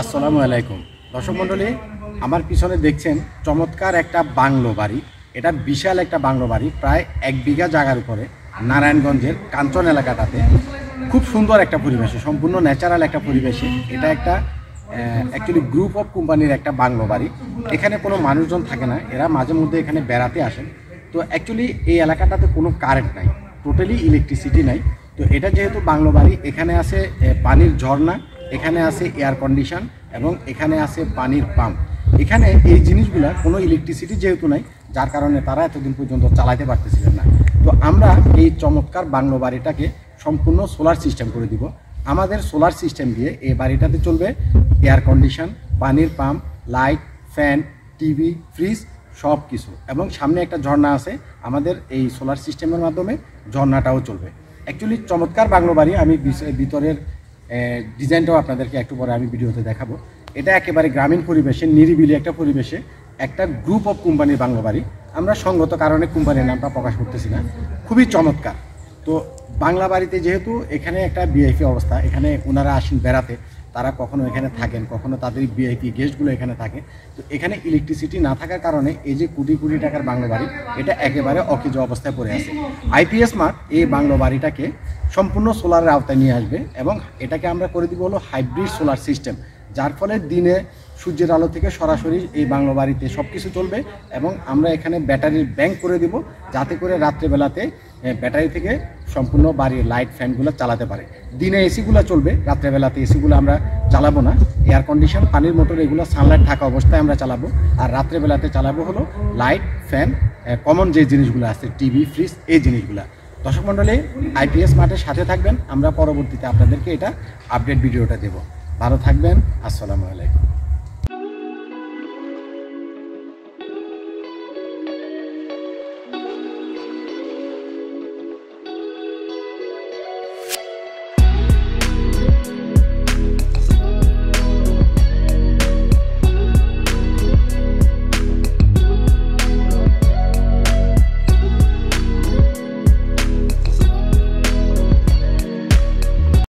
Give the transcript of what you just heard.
আসসালামু আলাইকুম। দর্শক মণ্ডলী, আমার পিছনে দেখছেন চমৎকার একটা বাংলো বাড়ি। এটা বিশাল একটা বাংলো বাড়ি, প্রায় এক বিঘা জায়গার উপরে, নারায়ণগঞ্জের কাঞ্চন এলাকাটাতে। খুব সুন্দর একটা পরিবেশে, সম্পূর্ণ ন্যাচারাল একটা পরিবেশে। এটা একটা অ্যাকচুয়ালি গ্রুপ অফ কোম্পানির একটা বাংলো বাড়ি। এখানে কোনো মানুষজন থাকে না, এরা মাঝে মধ্যে এখানে বেড়াতে আসেন। তো অ্যাকচুয়ালি এই এলাকাটাতে কোনো কারেন্ট নাই টোটালি ইলেকট্রিসিটি নাই। তো এটা যেহেতু বাংলো বাড়ি, এখানে আছে পানির ঝর্ণা। এখানে আছে এয়ার কন্ডিশন এবং এখানে আছে পানির পাম্প এখানে এই জিনিসগুলা কোনো ইলেকট্রিসিটি যেহেতু নাই, যার কারণে তারা এতদিন পর্যন্ত চালাতে পারতেছিলেন না। তো আমরা এই চমৎকার বাংলো বাড়িটাকে সম্পূর্ণ সোলার সিস্টেম করে দিব। আমাদের সোলার সিস্টেম দিয়ে এই বাড়িটাতে চলবে এয়ার কন্ডিশন পানির pump light fan TV fridge সব কিছু এবং সামনে একটা ঝর্ণা আছে, আমাদের এই সোলার সিস্টেমের মাধ্যমে ঝর্ণাটাও চলবে। অ্যাকচুয়ালি চমৎকার বাংলো বাড়ি, আমি ভিতরের ডিজাইনটাও আপনাদেরকে একটু পরে আমি ভিডিওতে দেখাবো। এটা একেবারে গ্রামীণ পরিবেশে, নিরিবিলি একটা পরিবেশে একটা গ্রুপ অফ কোম্পানির বাংলা বাড়ি। আমরা সঙ্গত কারণে কোম্পানির নামটা প্রকাশ করতেছি না। খুবই চমৎকার। তো বাংলা বাড়িতে যেহেতু এখানে একটা বিআইপি অবস্থা, এখানে ওনারা আসেন বেড়াতে তারা কখনো এখানে থাকেন, কখনো তাদের বিআইপি গেস্টগুলো এখানে থাকে। তো এখানে ইলেকট্রিসিটি না থাকার কারণে এই যে কোটি কোটি টাকার বাংলো বাড়ি, এটা একেবারে অকেজ অবস্থায় পড়ে আছে। আইপিএস মার্ট এই বাংলো বাড়িটাকে সম্পূর্ণ সোলারের আওতায় নিয়ে আসবে এবং এটাকে আমরা করে দিব হলো হাইব্রিড সোলার সিস্টেম যার ফলে দিনে সূর্যের আলো থেকে সরাসরি এই বাংলো বাড়িতে সব কিছু চলবে এবং আমরা এখানে ব্যাটারির ব্যাংক করে দিব, যাতে করে রাত্রেবেলাতে ব্যাটারি থেকে সম্পূর্ণ বাড়ির লাইট ফ্যানগুলো চালাতে পারে। দিনে এসিগুলো চলবে, রাত্রেবেলাতে এসিগুলো আমরা চালাবো না। এয়ার কন্ডিশন পানির মোটর এগুলো সানলাইট থাকা অবস্থায় আমরা চালাবো। আর রাত্রেবেলাতে চালাবো হলো লাইট ফ্যান কমন যে জিনিসগুলো আছে টিভি ফ্রিজ এই জিনিসগুলো। দর্শক মণ্ডলী আইপিএস মাঠের সাথে থাকবেন। আমরা পরবর্তীতে আপনাদেরকে এটা আপডেট ভিডিওটা দেব। ভালো থাকবেন, আসসালামু আলাইকুম।